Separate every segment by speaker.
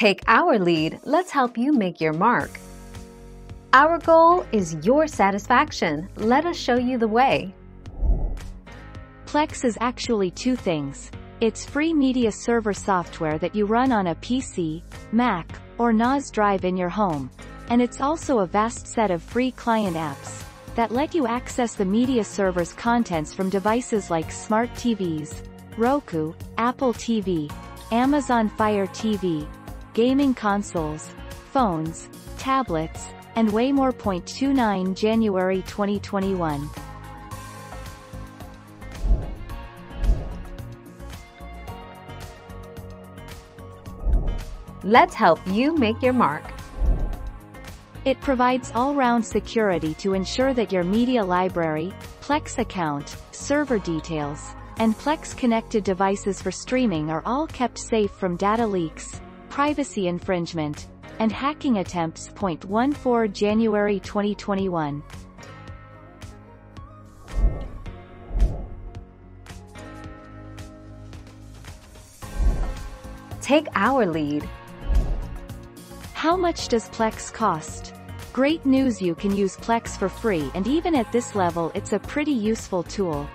Speaker 1: Take our lead, let's help you make your mark. Our goal is your satisfaction. Let us show you the way.
Speaker 2: Plex is actually two things. It's free media server software that you run on a PC, Mac, or NAS drive in your home. And it's also a vast set of free client apps that let you access the media server's contents from devices like smart TVs, Roku, Apple TV, Amazon Fire TV, gaming consoles, phones, tablets, and way more. 29 January 2021.
Speaker 1: Let's help you make your mark.
Speaker 2: It provides all-round security to ensure that your media library, Plex account, server details, and Plex connected devices for streaming are all kept safe from data leaks, privacy infringement, and hacking attempts. 14 January 2021.
Speaker 1: Take our lead.
Speaker 2: How much does Plex cost? Great news you can use Plex for free and even at this level it's a pretty useful tool.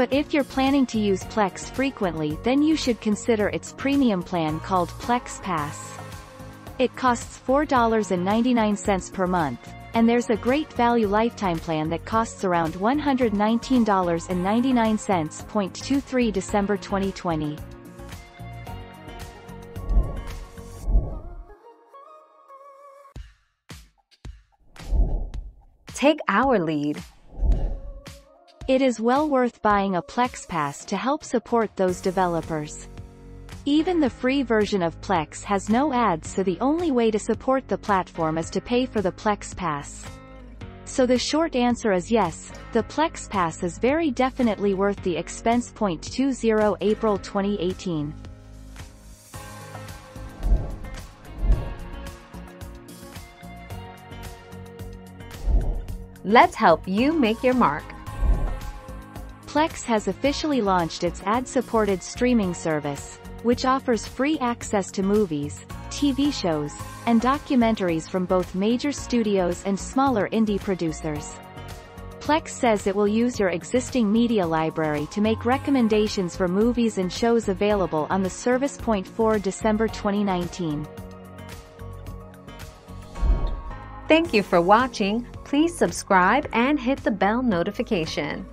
Speaker 2: But if you're planning to use Plex frequently then you should consider its premium plan called Plex Pass. It costs $4.99 per month, and there's a great value lifetime plan that costs around $119.99. 23 December 2020.
Speaker 1: Take our lead.
Speaker 2: It is well worth buying a Plex Pass to help support those developers. Even the free version of Plex has no ads so the only way to support the platform is to pay for the Plex Pass. So the short answer is yes, the Plex Pass is very definitely worth the expense. 20 April 2018.
Speaker 1: Let's help you make your mark.
Speaker 2: Plex has officially launched its ad-supported streaming service, which offers free access to movies, TV shows, and documentaries from both major studios and smaller indie producers. Plex says it will use your existing media library to make recommendations for movies and shows available on the service. 4 December 2019.
Speaker 1: Thank you for watching. Please subscribe and hit the bell notification.